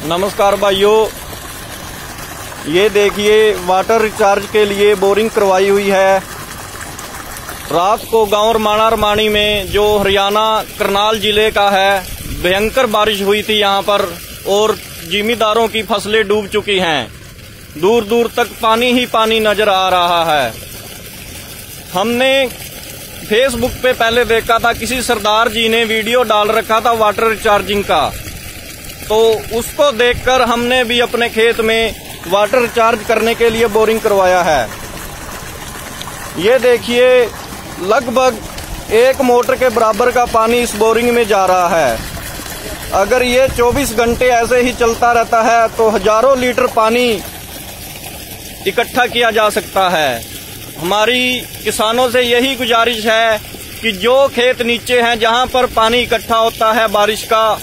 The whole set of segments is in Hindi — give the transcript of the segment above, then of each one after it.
नमस्कार भाइयों। ये देखिए वाटर रिचार्ज के लिए बोरिंग करवाई हुई है। रात को गाँव माणार माणी में जो हरियाणा करनाल ज़िले का है, भयंकर बारिश हुई थी यहाँ पर और जिमीदारों की फ़सलें डूब चुकी हैं। दूर दूर तक पानी ही पानी नज़र आ रहा है। हमने फेसबुक पे पहले देखा था, किसी सरदार जी ने वीडियो डाल रखा था वाटर रिचार्जिंग का। तो उसको देखकर हमने भी अपने खेत में वाटर चार्ज करने के लिए बोरिंग करवाया है। ये देखिए, लगभग एक मोटर के बराबर का पानी इस बोरिंग में जा रहा है। अगर ये 24 घंटे ऐसे ही चलता रहता है तो हज़ारों लीटर पानी इकट्ठा किया जा सकता है। हमारी किसानों से यही गुजारिश है कि जो खेत नीचे हैं, जहाँ पर पानी इकट्ठा होता है बारिश का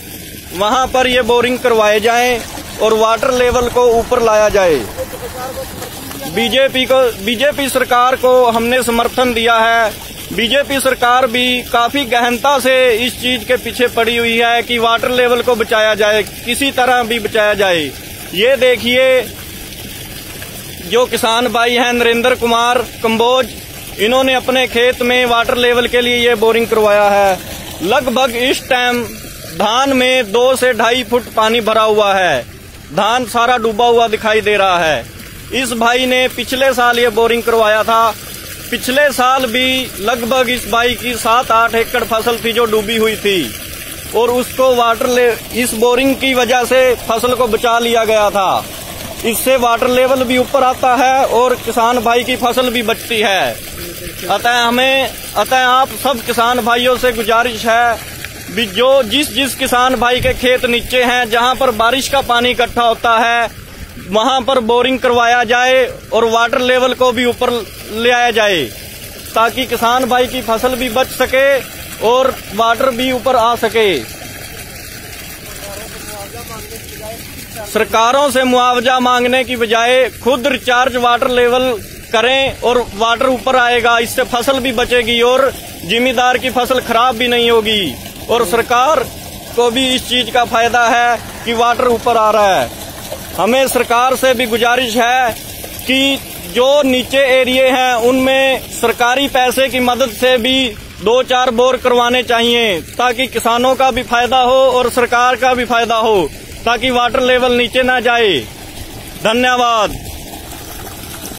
वहाँ पर ये बोरिंग करवाए जाएँ और वाटर लेवल को ऊपर लाया जाए। बीजेपी को, बीजेपी सरकार को हमने समर्थन दिया है। बीजेपी सरकार भी काफ़ी गहनता से इस चीज़ के पीछे पड़ी हुई है कि वाटर लेवल को बचाया जाए, किसी तरह भी बचाया जाए। ये देखिए, जो किसान भाई हैं नरेंद्र कुमार कंबोज, इन्होंने अपने खेत में वाटर लेवल के लिए ये बोरिंग करवाया है। लगभग इस टाइम धान में दो से ढाई फुट पानी भरा हुआ है। धान सारा डूबा हुआ दिखाई दे रहा है। इस भाई ने पिछले साल ये बोरिंग करवाया था। पिछले साल भी लगभग इस भाई की सात आठ एकड़ फ़सल थी जो डूबी हुई थी। और उसको वाटर ले, इस बोरिंग की वजह से फ़सल को बचा लिया गया था। इससे वाटर लेवल भी ऊपर आता है और किसान भाई की फ़सल भी बचती है। अतः हमें, अतः आप सब किसान भाइयों से गुजारिश है भी जो जिस जिस किसान भाई के खेत नीचे हैं, जहाँ पर बारिश का पानी इकट्ठा होता है, वहाँ पर बोरिंग करवाया जाए और वाटर लेवल को भी ऊपर ले आया जाए, ताकि किसान भाई की फ़सल भी बच सके और वाटर भी ऊपर आ सके। सरकारों से मुआवजा मांगने की बजाय खुद रिचार्ज वाटर लेवल करें और वाटर ऊपर आएगा, इससे फ़सल भी बचेगी और जिम्मेदार की फ़सल खराब भी नहीं होगी। और सरकार को भी इस चीज़ का फ़ायदा है कि वाटर ऊपर आ रहा है। हमें सरकार से भी गुजारिश है कि जो नीचे एरिए हैं, उनमें सरकारी पैसे की मदद से भी दो चार बोर करवाने चाहिए, ताकि किसानों का भी फ़ायदा हो और सरकार का भी फ़ायदा हो, ताकि वाटर लेवल नीचे ना जाए। धन्यवाद।